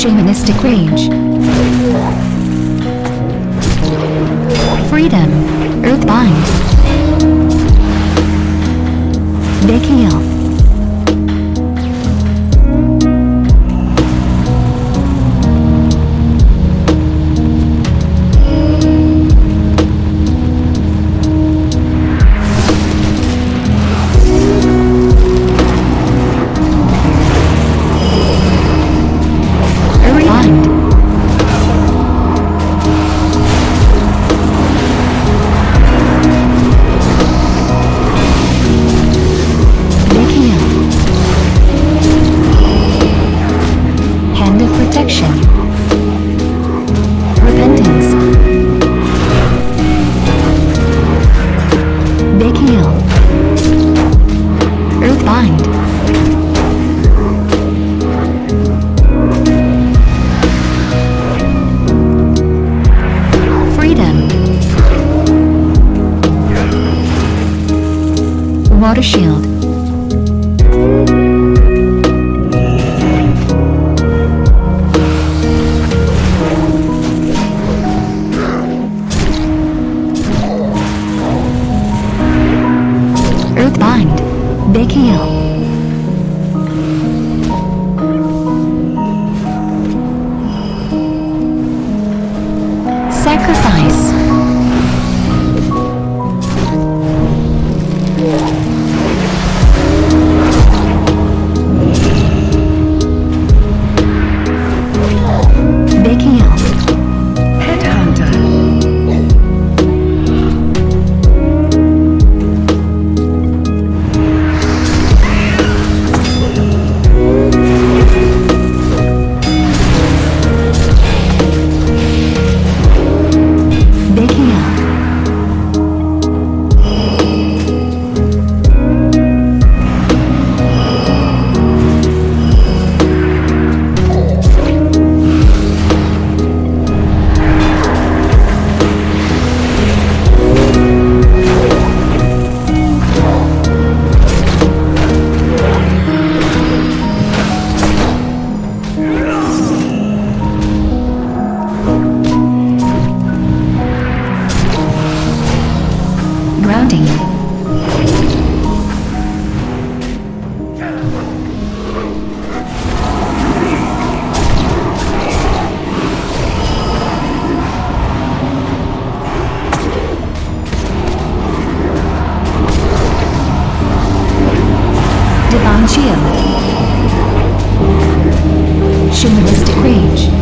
Shamanistic Rage. Freedom. Earthbind. Big Heal. Water Shield. Earthbind. Big Heal. Divine Shield. Shamanistic Rage.